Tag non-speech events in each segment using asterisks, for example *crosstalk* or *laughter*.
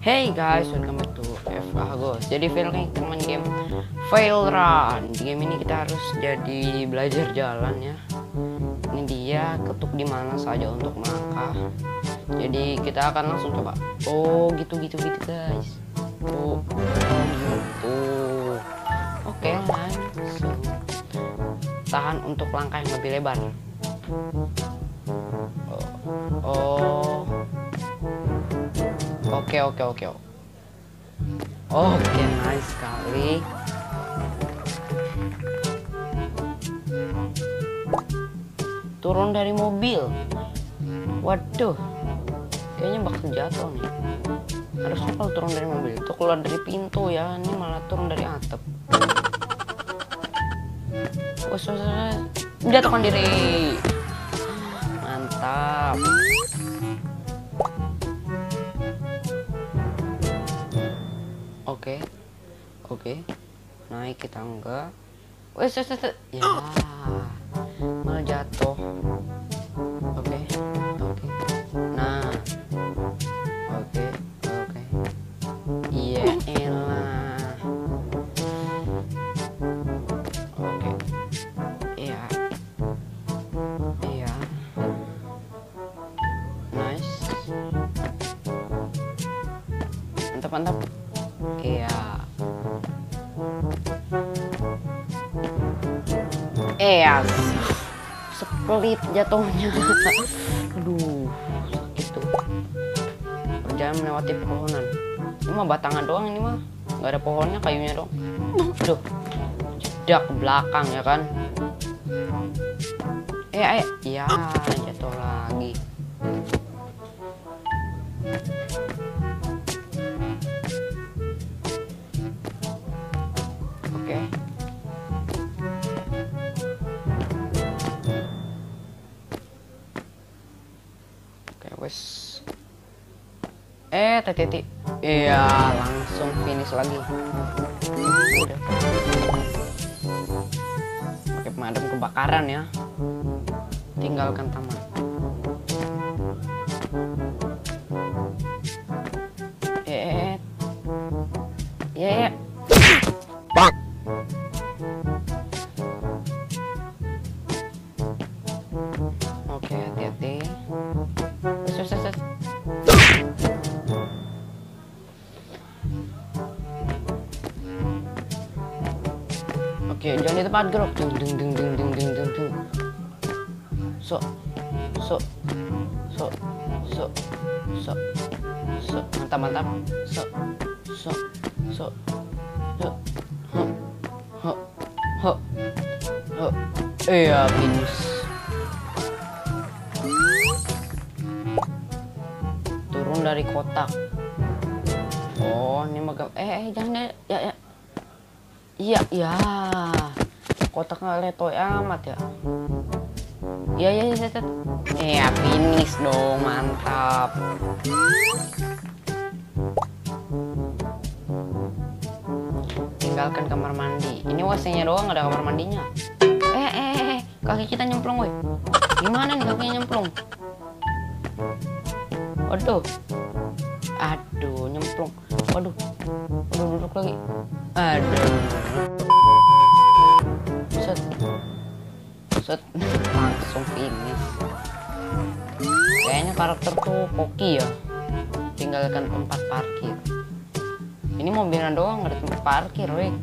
Hey guys, welcome back to F Agos. Jadi fail nih teman game Fail Run. Di game ini kita harus jadi belajar jalan ya. Ini dia ketuk di mana saja untuk melangkah. Jadi kita akan langsung coba. Oh gitu gitu gitu guys. Oh, gitu. Oke langsung. Tahan untuk langkah yang lebih lebar. Oh. oh. Oke oke oke. Oke nice sekali. Turun dari mobil. Waduh. Kayaknya bakal jatuh nih. Harusnya kalau turun dari mobil itu keluar dari pintu ya. Ini malah turun dari atap. Wes. Jatuhkan diri. Mantap. Oke. Oke. Naik kita enggak. Wes, wes, wes. Ya. Malah jatuh. Iya. Split jatuhnya. *laughs* Aduh, sakit tuh. Berjalan melewati pepohonan. Ini mah batangan doang ini mah. Nggak ada pohonnya, kayunya dong. Aduh. Jedak belakang ya kan. Eh, eh, ya Eh, teti Iya, langsung finish lagi. Udah. Pakai pemadam kebakaran ya. Tinggalkan taman. Oke, jangan di tempat gerok. Ding ding ding ding ding ding ding ding. So, so, so, so, so, so, mantap mantap. So, so, so, so, ho, ho, ho, ho. Iya, finish. Turun dari kotak. Oh, ini mah gam- eh, eh jangan ya, ya, ya. Iya, iya. Kotaknya letoy amat ya. Iya, iya, iya, iya. Iya, finish dong, mantap. Tinggalkan kamar mandi. Ini WC-nya doang, ada kamar mandinya. Eh, eh, eh, eh, kaki kita nyemplung, woi. Gimana nih kakinya nyemplung? Waduh. Aduh, nyemplung. Waduh. Waduh, duduk lagi. Aduh. Set. Set. Langsung finish. Kayaknya karakter tuh Poki ya. Tinggalkan tempat parkir. Ini mobilnya doang ada tempat parkir, weh.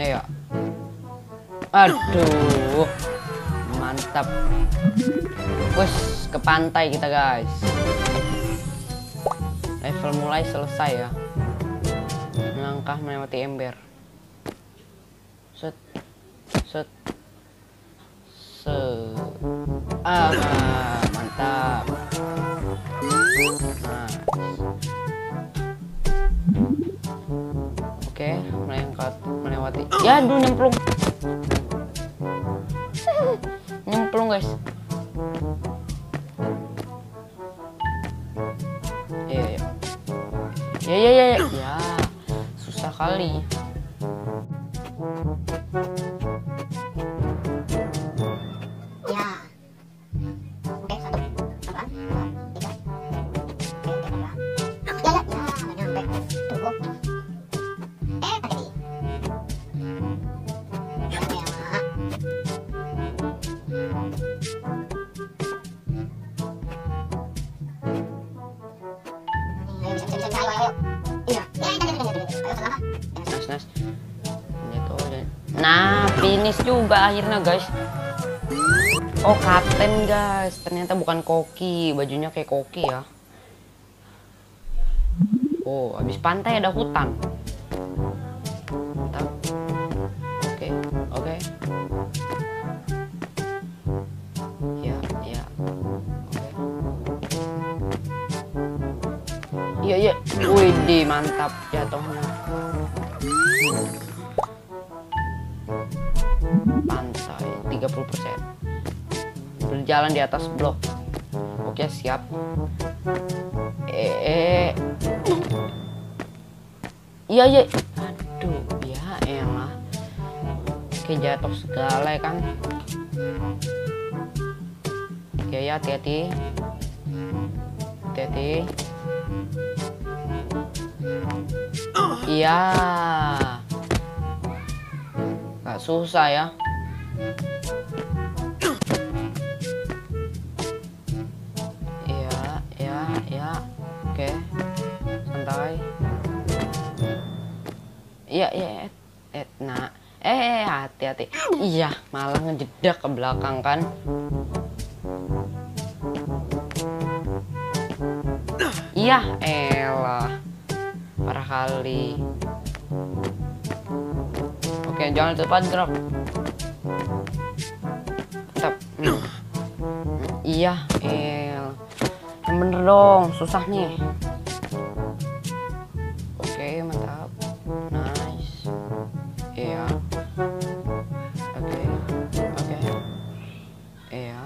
Ayo. Aduh. Mantap. Wes, ke pantai kita, guys. Level mulai selesai ya. Melangkah melewati ember. Set. Set. Set. Ah, mantap. Nah. Oke, melengkat melewati. Ya, aduh nyemplung. *laughs* nyemplung, guys. Ya, ya, ya, ya. Susah kali. Finish juga akhirnya guys. Oh kapten guys. Ternyata bukan koki. Bajunya kayak koki ya. Oh habis pantai ada hutan. Mantap oke oke. Ya ya. Oke. Iya iya wih mantap jatuhnya pantai 30% berjalan di atas blok. Oke siap. Eh, eh. iya iya. Aduh ya elah. Oke jatuh segala ya kan. Oke ya hati-hati. Hati-hati. Iya. Nggak susah ya iya ya ya oke. Santai iya iya eh, eh nah eh hati-hati. Iya malah ngejedak ke belakang kan? Iya elah. Parah kali. Oke jangan cepat gerak iya el. Yang bener dong susah nih. Oke mantap. Nice. Iya. Oke oke. Iya.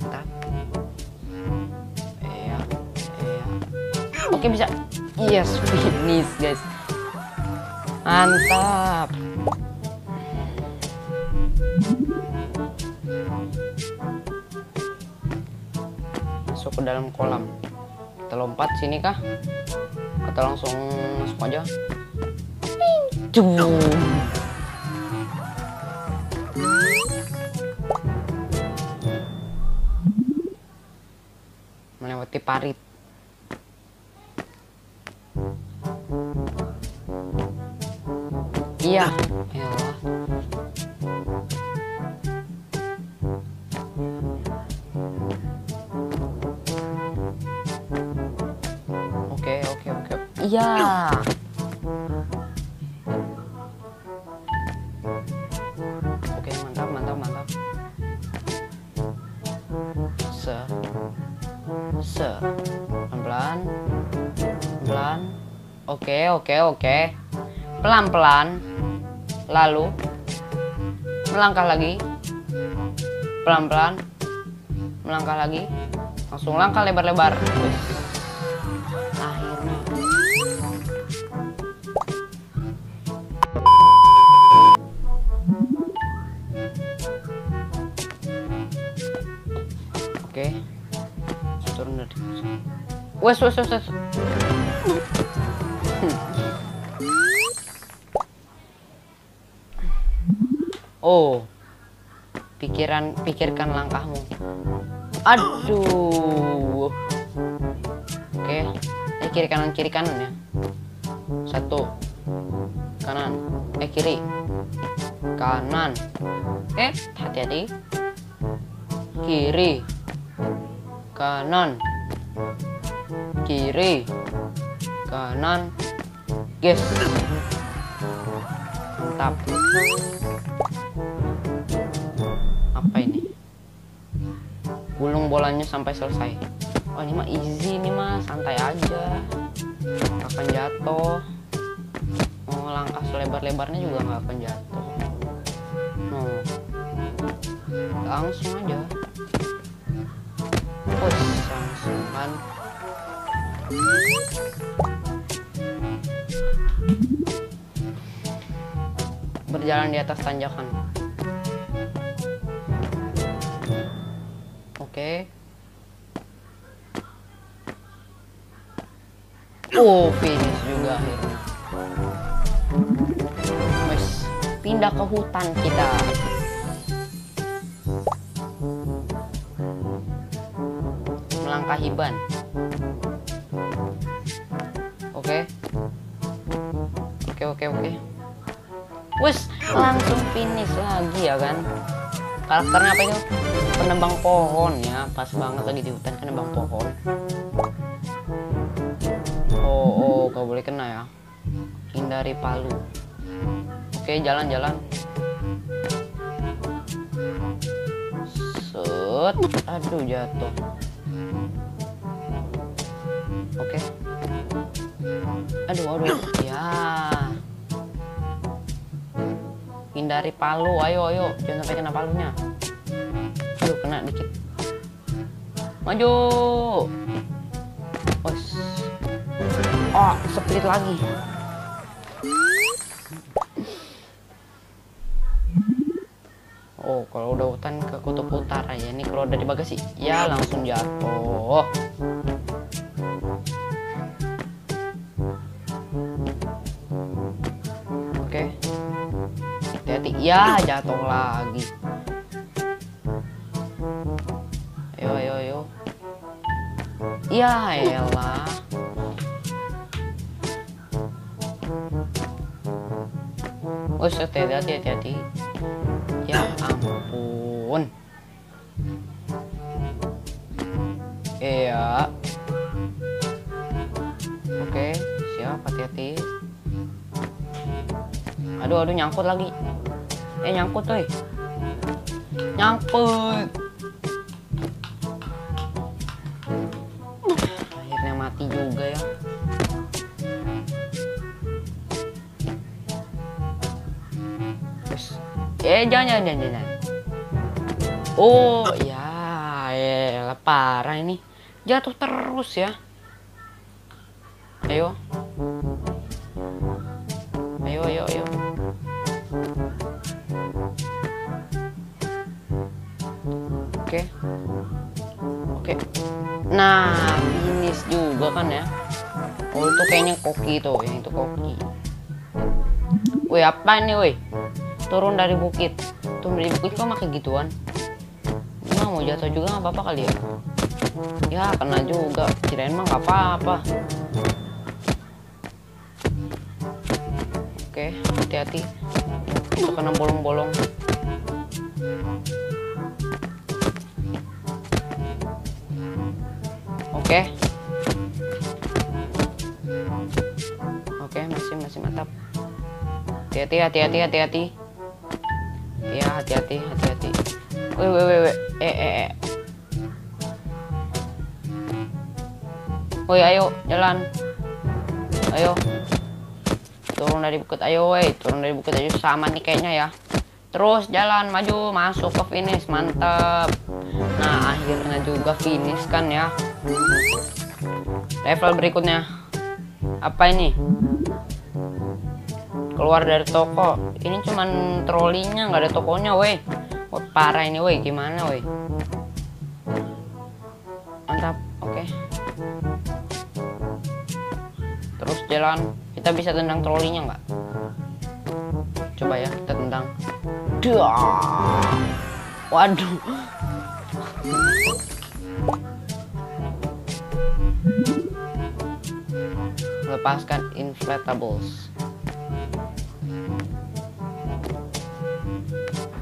Mantap iya iya. Oke bisa. Yes finish guys. Mantap masuk ke dalam kolam. Kita lompat sini kah? Atau langsung masuk aja. Melewati parit. Iya Iya. Oke, mantap, mantap, mantap. Se. Se. Pelan-pelan. Pelan. Oke, oke, oke. Pelan-pelan. Lalu melangkah lagi. Pelan-pelan. Melangkah lagi. Langsung langkah lebar-lebar. Wes wes wes wes. Oh pikiran pikirkan langkahmu. Aduh. Oke, eh kiri kanan kiri kanan ya. Satu, kanan, eh kiri, kanan. Eh hati-hati. Kiri, kanan, kiri, kanan. Guys, mantap. Apa ini? Gulung bolanya sampai selesai. Oh ini mah easy nih mah santai aja Gak akan jatuh Mau langkah selebar-lebarnya juga nggak akan jatuh no. Langsung aja Push langsung kan Berjalan di atas tanjakan Oke Oh, finish juga akhirnya. Pindah ke hutan kita. Melangkahi ban. Oke. Oke, oke, oke. Wes, langsung finish lagi ya kan? Karakternya apa itu? Penebang pohon ya pas banget lagi di hutan penebang pohon. Oh oh gak boleh kena ya. Hindari palu. Oke jalan-jalan. Aduh jatuh oke. Aduh aduh ya. Hindari palu. Ayo ayo. Jangan sampai kena palunya. Aduh kena dikit. Maju. Wes. oh split lagi. Oh, kalau udah hutan ke kutub utara ya. Ini kalau udah di bagasi, ya langsung jatuh. Oke. Hati-hati. Ya, jatuh lagi. Ayo, ayo, ayo. Ya, elah. Oh, hati-hati, hati-hati. Ya ampun. Iya. Aduh, aduh nyangkut lagi. Eh, nyangkut, tuh. Nyangkut. Akhirnya mati juga ya. Eh jangan jangan jangan. jangan. Oh ya, ya parah ini. Jatuh terus ya. Ayo Oke. Oke. Nah, finish juga kan ya. Oh itu kayaknya koki tuh, yang itu koki. Woi apa ini woi? Turun dari bukit. Turun dari bukit kok makai gituan? Nah, mau jatuh juga nggak apa-apa kali ya? Ya kena juga. Kirain mah nggak apa-apa. Oke, hati-hati. Kena bolong-bolong. Hati-hati, hati-hati, hati-hati. Ya, hati-hati, hati-hati. Woi, woi, woi. Eh, eh, eh. Woi, ayo, jalan. Ayo. Turun dari bukit, ayo, woi. Turun dari bukit aja sama nih kayaknya ya. Terus jalan maju masuk ke finish mantep. Nah akhirnya juga finish kan ya. Level berikutnya apa ini? Keluar dari toko. Ini cuman trolinya nggak ada tokonya, woi. Wah, parah ini, woi. Gimana, woi? Mantap. Oke. Terus jalan. Kita bisa tendang trolinya nggak? Coba ya, kita tendang. Dah. Waduh. Lepaskan inflatables.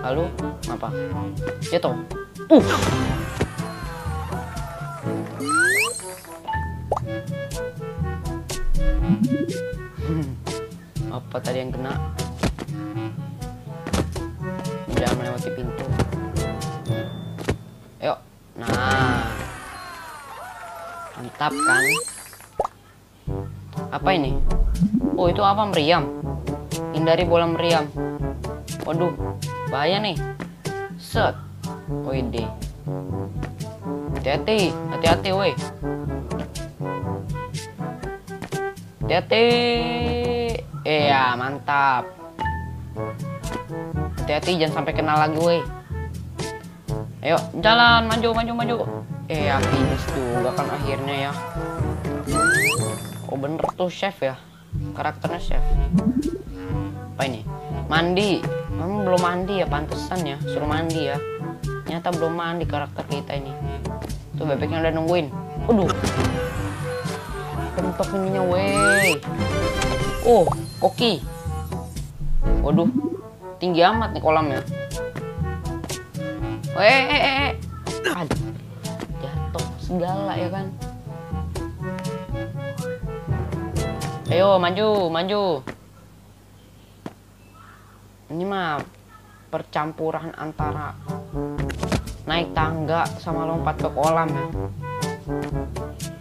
Lalu apa? Jatuh. Uh. *laughs* apa tadi yang kena? Jangan melewati pintu. Ayo. Nah. Mantap kan? Apa ini? Oh, itu apa meriam? Hindari bola meriam. Waduh, bahaya nih. Set. Oh, ide. Hati-hati, hati-hati, woi. Hati-hati. Iya, mantap. Hati-hati jangan sampai kena lagi, woi. Ayo, jalan, maju, maju, maju. Eh, ya finish juga kan akhirnya ya. Oh, bener tuh chef ya. Karakternya chef. Apa ini? Mandi. Kamu belum mandi ya, pantesan ya. Suruh mandi ya. Nyata belum mandi karakter kita ini. Tuh bebeknya udah nungguin. Waduh. Kentok ininya, weh. Oh, koki. Waduh. tinggi amat nih kolamnya. Weh, eh, eh, eh. Aduh, jatuh segala ya kan. Ayo maju, maju. Ini mah percampuran antara naik tangga sama lompat ke kolam ya.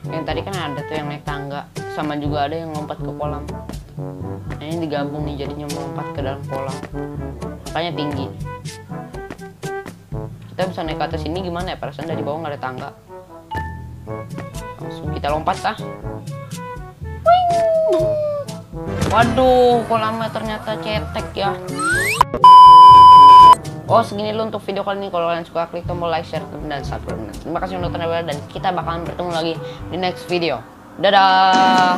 Yang tadi kan ada tuh yang naik tangga, sama juga ada yang lompat ke kolam. Nah, ini digabung nih jadinya melompat ke dalam kolam. Makanya tinggi. Kita bisa naik ke atas ini gimana ya? Perasaan dari bawah nggak ada tangga. Langsung kita lompat kah? Waduh, kolamnya ternyata cetek ya. Oh segini dulu untuk video kali ini kalau kalian suka klik tombol like, share, dan subscribe. Terima kasih untuk nonton dan kita bakalan bertemu lagi di next video. Dadah.